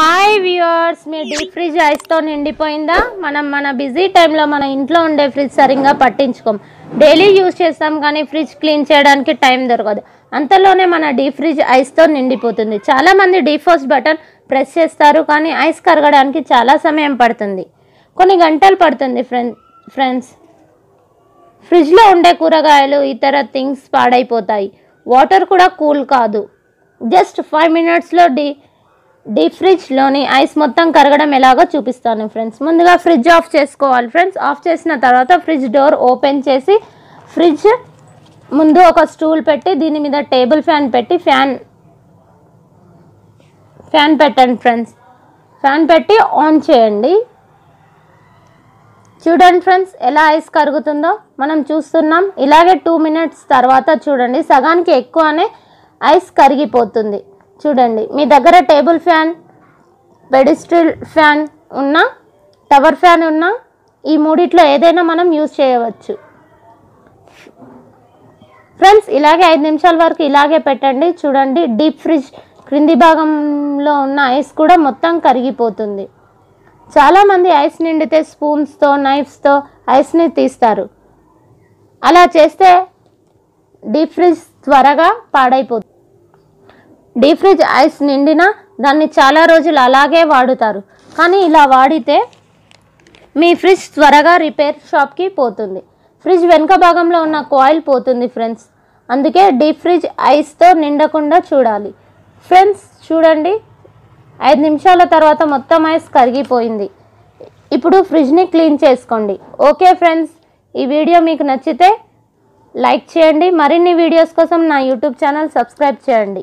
Hi viewers మీ deep fridge ఐస్తో నిండిపోయిందా? మనం మన బిజీ టైంలో మన ఇంట్లో ఉండే ఫ్రిడ్జ్ సరిగ్గా పట్టించుకోం. డైలీ యూజ్ చేస్తాం కానీ ఫ్రిడ్జ్ క్లీన్ చేయడానికి టైం దొరకదు. అంతలోనే మన డీప్ ఫ్రిడ్జ్ ఐస్తో నిండిపోతుంది. చాలామంది డీఫోస్ బటన్ ప్రెస్ చేస్తారు కానీ ఐస్ కరగడానికి చాలా సమయం పడుతుంది. కొన్ని గంటలు పడుతుంది ఫ్రెండ్ ఫ్రెండ్స్ ఫ్రిడ్జ్లో ఉండే కూరగాయలు ఇతర థింగ్స్ పాడైపోతాయి. వాటర్ కూడా కూల్ కాదు. జస్ట్ ఫైవ్ మినిట్స్లో డీ డీప్ ఫ్రిడ్జ్లోని ఐస్ మొత్తం కరగడం ఎలాగో చూపిస్తాను ఫ్రెండ్స్. ముందుగా ఫ్రిడ్జ్ ఆఫ్ చేసుకోవాలి ఫ్రెండ్స్. ఆఫ్ చేసిన తర్వాత ఫ్రిడ్జ్ డోర్ ఓపెన్ చేసి ఫ్రిడ్జ్ ముందు ఒక స్టూల్ పెట్టి దీని మీద టేబుల్ ఫ్యాన్ పెట్టి ఫ్యాన్ ఫ్యాన్ పెట్టండి ఫ్రెండ్స్. ఫ్యాన్ పెట్టి ఆన్ చేయండి. చూడండి ఫ్రెండ్స్ ఎలా ఐస్ కరుగుతుందో. మనం చూస్తున్నాం ఇలాగే టూ మినిట్స్ తర్వాత చూడండి సగానికి ఎక్కువనే ఐస్ కరిగిపోతుంది. చూడండి. మీ దగ్గర టేబుల్ ఫ్యాన్ పెడిస్ట్రిల్ ఫ్యాన్ ఉన్నా టవర్ ఫ్యాన్ ఉన్నా ఈ మూడిట్లో ఏదైనా మనం యూజ్ చేయవచ్చు. ఫ్రెండ్స్ ఇలాగే ఐదు నిమిషాల వరకు ఇలాగే పెట్టండి. చూడండి డీప్ ఫ్రిడ్జ్ క్రింది భాగంలో ఉన్న ఐస్ కూడా మొత్తం కరిగిపోతుంది. చాలామంది ఐస్ నిండితే స్పూన్స్తో నైఫ్స్తో ఐస్ని తీస్తారు. అలా చేస్తే డీప్ ఫ్రిడ్జ్ త్వరగా పాడైపోతుంది. డీప్ ఫ్రిడ్జ్ ఐస్ నిండినా దాన్ని చాలా రోజులు అలాగే వాడుతారు. కానీ ఇలా వాడితే మీ ఫ్రిడ్జ్ త్వరగా రిపేర్ షాప్కి పోతుంది. ఫ్రిడ్జ్ వెనుక భాగంలో ఉన్న కాయిల్ పోతుంది ఫ్రెండ్స్. అందుకే డీప్ ఫ్రిడ్జ్ ఐస్తో నిండకుండా చూడాలి. ఫ్రెండ్స్ చూడండి. ఐదు నిమిషాల తర్వాత మొత్తం ఐస్ కరిగిపోయింది. ఇప్పుడు ఫ్రిడ్జ్ని క్లీన్ చేసుకోండి. ఓకే ఫ్రెండ్స్ ఈ వీడియో మీకు నచ్చితే లైక్ చేయండి. మరిన్ని వీడియోస్ కోసం నా యూట్యూబ్ ఛానల్ సబ్స్క్రైబ్ చేయండి.